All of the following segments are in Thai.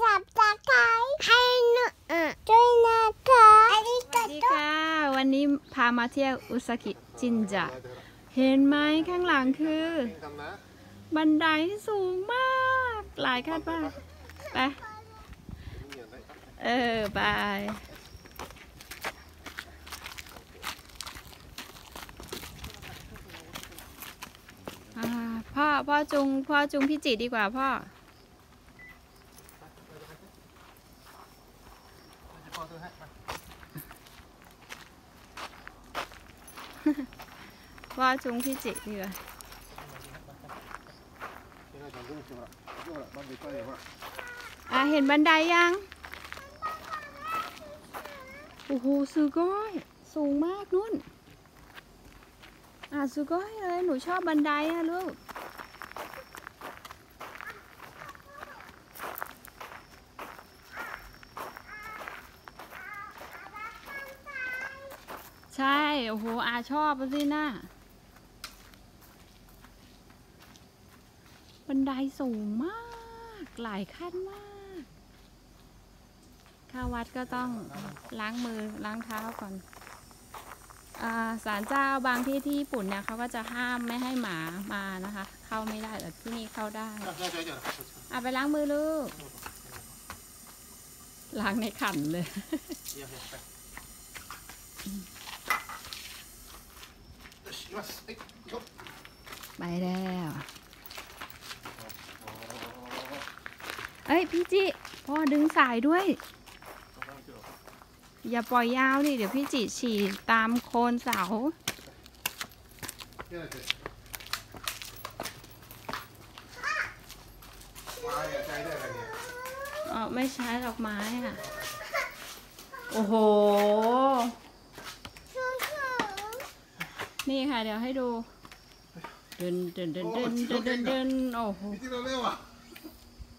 จับตะไคร้ให้หนูอะด้วยนะคะอันนี้สวัสดีค่ะ วันนี้พามาเที่ยวอุซากิจินจะเห็นไหมข้างหลังคือ บันไดสูงมาก หลายขั้นมากไป เออ ไปอ่าพ่อ พ่อจุง พ่อจุงพี่จิดีกว่าพ่อซื้อให้มา ว่าจุงพี่จิเราจดีกว่าอะเห็นบันไดยัง โอ้โหสุก้อย สูงมากนุ่น อะสุก้อยเลย หนูชอบบันไดอะลูก ใช่ โอ้โห อาชอบอะสินะบันไดสูงมาก หลายขั้นมาก ข้าวัดก็ต้องล้างมือล้างเท้าก่อนศาลเจ้าบางที่ที่ญี่ปุ่นเนี่ยเขาก็จะห้ามไม่ให้หมามานะคะ เข้าไม่ได้แต่ที่นี่เข้าได้อะไปล้างมือลูก ล้างในขันเลย ไปแล้ว เอ้ยพี่จิพ่อดึงสายด้วย อย่าปล่อยยาวนี่เดี๋ยวพี่จิฉี่ตามโคนเสา เออไม่ใช้ดอกไม้อะ โอ้โห นี่ค่ะ เดี๋ยวให้ดูเดินเดินเดินเดินเดินเดินเดินโอ้โหพี่ที่เราเร็วอะ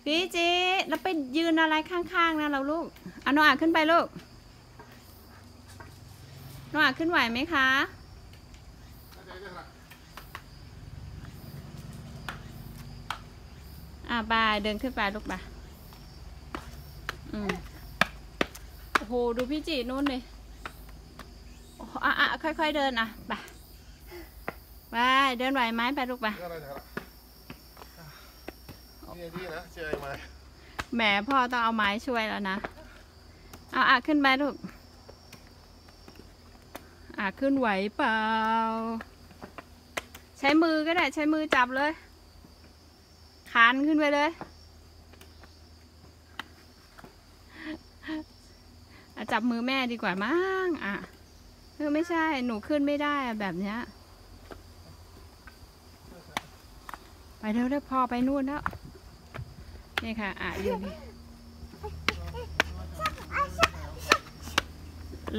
พี่จิแล้วไปยืนอะไรข้างๆนะเราลูกเอาโนอาขึ้นไปลูกโนอาขึ้นไหวไหมคะใจได้ละอ่าบายเดินขึ้นไปลูกไปอืมโอ้โหดูพี่จินู่นเลยโอ้โหอะอะค่อยๆเดินอะไป ไปเดินไหวไหมไปลูกไปเรื่องอะไรเนี่ยนี่ดีนะเจอมาแหมพ่อต้องเอาไม้ช่วยแล้วนะ เอาอะขึ้นไปลูกอะขึ้นไหวเปล่า ใช้มือก็ได้ใช้มือจับเลยคานขึ้นไปเลยอะจับมือแม่ดีกว่ามั้งอะเออไม่ใช่หนูขึ้นไม่ได้อะแบบเนี้ย ไป เร็วเร็วพอไปนู่นแล้ว นี่ค่ะอะอยู่นี่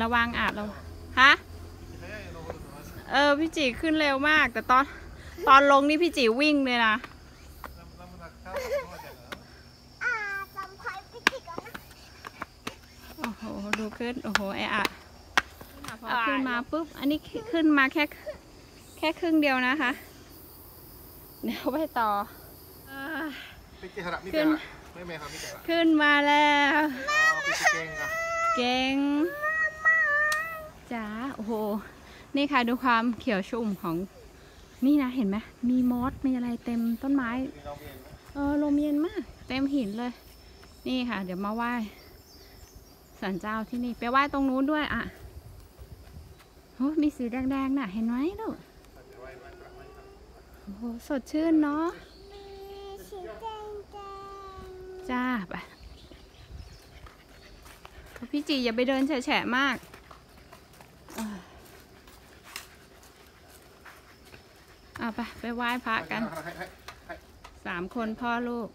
ระวังอาบเราฮะ เออ พี่จีขึ้นเร็วมาก แต่ตอน ตอนลงนี่พี่จีวิ่งเลยนะอ่าจำไข่ไปติดกันนะโอ้โห ดูขึ้น โอ้โห ไออะพอขึ้นมาปุ๊บ อันนี้ขึ้นมาแค่ แค่ครึ่งเดียวนะคะ เดี๋ยวไปต่ออ่าพี่ที่หระมีแต่ละไม่แม่ครับมีแต่ละขึ้นมาแล้วพี่ที่เก่งอะเก่งจ้าโอ้โห นี่ค่ะดูความเขียวชุ่มของนี่นะเห็นไหมมีมอสมีอะไรเต็มต้นไม้ที่เราเรียนเออลมเย็นมาก เต็มหินเลย นี่ค่ะ เดี๋ยวมาไหว้สันเจ้าที่นี่ ไปไหว้ตรงนู้นด้วยอะโอ้มีสีแดงๆน่ะ เห็นไหมลูก โอ้โหสดชื่นเนาะมีสีแดงแดงจ้าไปพี่จีอย่าไปเดินแฉะๆมากเออเอาไปไปไหว้พระกันให้ให้ให้สามคนพ่อลูก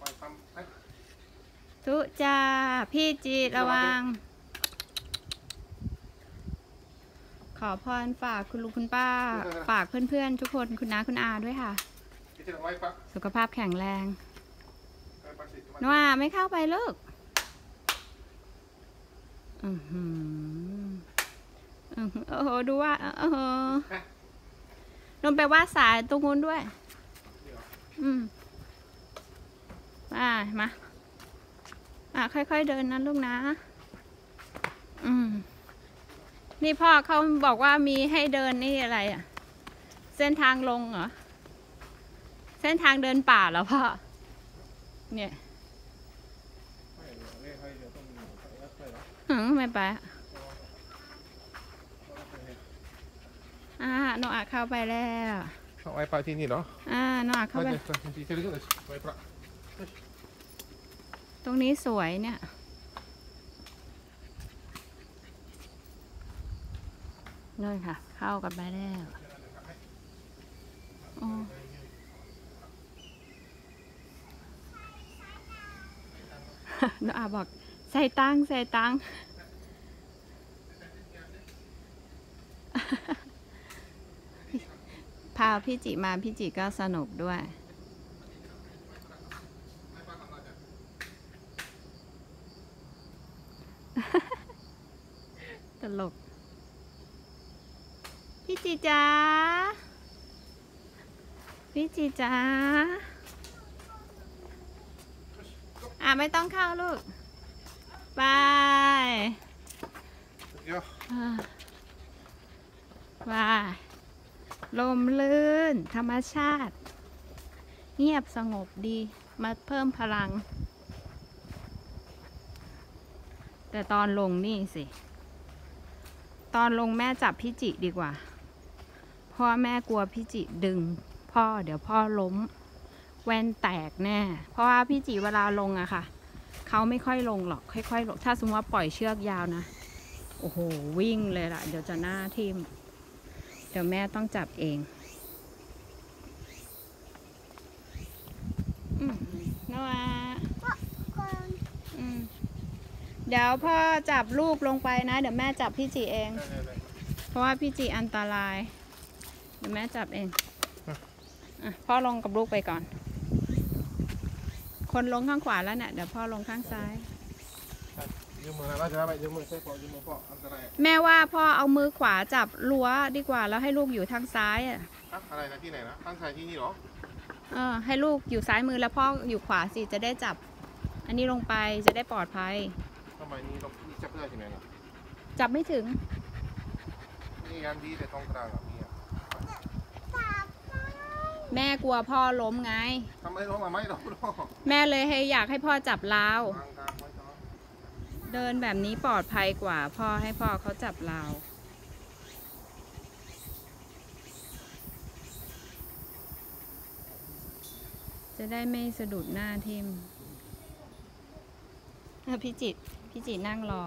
ปล่อยปั๊มให้ทุจ้า พี่จีระวัง ข อพรฝากคุณลุงคุณป้า ฝากเพื่อนๆ ทุกคนคุณน้าคุณอาด้วยค่ะพี่ที่เราไว้ปั๊บสุขภาพแข็งแรงไว้ปั๊บสินว่าไม่เข้าไปลูกอือหืออือหือโอ้โหดูว่าเออหือนนไปว่าสายตรงนู้นด้วย อืมเอ่ามา อะค่อยๆเดินนะลูกนะ อืม นี่พ่อเขาบอกว่ามีให้เดินนี่อะไรอะ เส้นทางลงเหรอ เส้นทางเดินป่าเหรอพ่อ เนี่ยให้เดี๋ยวเรียกให้เดี๋ยวต้องมีใส่แล้วใส่แล้วหืมไม่ไปอะอ่าโนอาเข้าไปแล้วเอาไว้ปลาที่นี่เหรอ อ่าโนอาเข้าไปเดี๋ยวบางทีจะเรียกเลยไว้ปลาตรงนี้สวยเนี่ย นี่นค่ะ เข้ากันไปแล้วน้องอาบอก ใส่ตังค์ใส่ตังค์พาพี่จิมาพี่จิก็สนุกด้วยตลก จิจ๋าพี่จิจ๋าอะไม่ต้องเข้าลูกบายเดี๋ยวอะบายลมลื่น ธรรมชาติ เงียบสงบดี มาเพิ่มพลัง แต่ตอนลงนี่สิ ตอนลงแม่จับพี่จิดีกว่าเพราะแม่กลัวพี่จิดึง พ่อเดี๋ยวพ่อล้ม แว่นแตกแน่ เพราะว่าพี่จิเวลาลงอะค่ะ เขาไม่ค่อยลงหรอกค่อยๆลงถ้าสมมติว่าปล่อยเชือกยาวนะโอ้โหวิ่งเลยล่ะ เดี๋ยวจะหน้าทิมเดี๋ยวแม่ต้องจับเองอนวาก่อนอืมเดี๋ยวพ่อจับลูกลงไปนะ เดี๋ยวแม่จับพี่จีเอง เพราะว่าพี่จีอันตราย ดี๋ยวแม่จับเองอะพ่อลงกับลูกไปก่อน คนลงข้างขวาแล้วเนี่ยเดี๋ยวพ่อลงข้างซ้ายยืมมือนะจะไปยืมมือใช่พอยืมมือพ่ออันตรายแม่ว่าพ่อเอามือขวาจับรั้วดีกว่าแล้วให้ลูกอยู่ทางซ้ายอะอะอะไรนะที่ไหนนะข้างซ้ายที่นี่เหรอเออให้ลูกอยู่ซ้ายมือแล้วพ่ออยู่ขวาสิจะได้จับ อันนี้ลงไปจะได้ปลอดภัยทำไมนี่เรานี่จับได้ที่ไหนล่ะจับไม่ถึงนี่ยันดีแต่ตรงกลางอะพี่อะจับได้ แม่กลัวพ่อล้มไง ทำไมร้องมาไม่ร้องร้องแม่เลยให้อยากให้พ่อจับราวกลางกลางไว้ก่อนเดินแบบนี้ปลอดภัยกว่า พ่อให้พ่อเขาจับราวจะได้ไม่สะดุดหน้าทิมเออพี่จิตพี่จิตนั่งรอ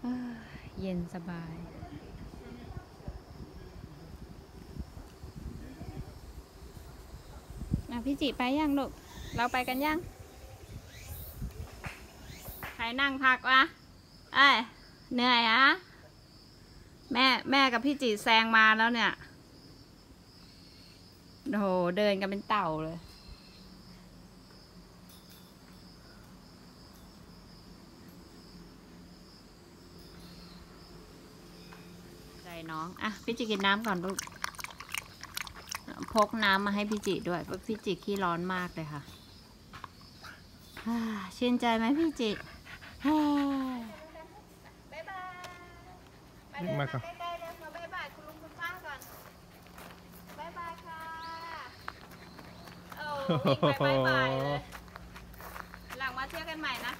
เอ้ย เย็นสบายอะพี่จิไปยังลูก เราไปกันยัง ใครนั่งพักวะ เอ้ย เหนื่อยอะแม่แม่กับพี่จิแซงมาแล้วเนี่ย โห เดินกันเป็นเต่าเลย น้อง อะ พี่จิกินน้ำก่อนลูก พกน้ำมาให้พี่จิด้วยเพราะพี่จิขี้ร้อนมากเลยค่ะฮ่าชื่นใจไหมพี่จิฮ่าบ๊ายบายนี่มาครับใกล้ๆเลยมาบ๊ายบายคุณลุงคุณป้าก่อนบ๊ายบายค่ะโอ้วิ่งไปบ๊ายบายเลยหลังมาเที่ยวกันใหม่นะ